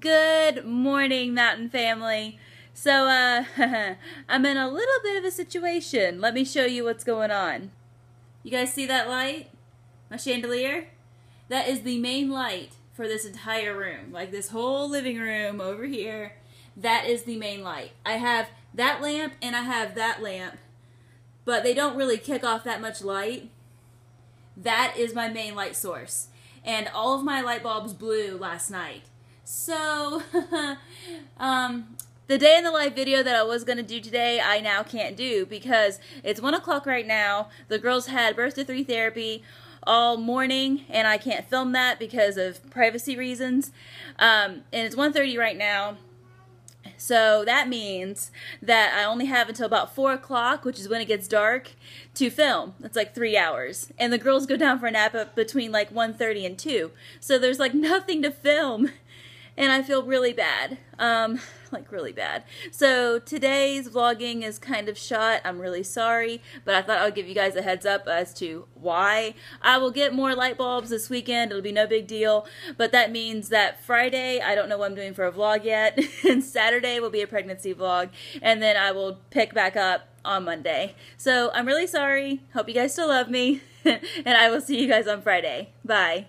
Good morning, Mountain Family. So, uh, I'm in a little bit of a situation. Let me show you what's going on. You guys see that light? My chandelier? That is the main light for this entire room. Like this whole living room over here. That is the main light. I have that lamp and I have that lamp, but they don't really kick off that much light. That is my main light source. And all of my light bulbs blew last night. So, um, the day in the life video that I was going to do today, I now can't do because it's 1 o'clock right now. The girls had birth to 3 therapy all morning and I can't film that because of privacy reasons. Um, and it's 1.30 right now. So that means that I only have until about 4 o'clock, which is when it gets dark, to film. That's like three hours. And the girls go down for a nap between like 1.30 and 2. So there's like nothing to film and I feel really bad. Um, like really bad. So today's vlogging is kind of shot. I'm really sorry, but I thought I'll give you guys a heads up as to why. I will get more light bulbs this weekend. It'll be no big deal, but that means that Friday, I don't know what I'm doing for a vlog yet, and Saturday will be a pregnancy vlog, and then I will pick back up on Monday. So I'm really sorry. Hope you guys still love me, and I will see you guys on Friday. Bye.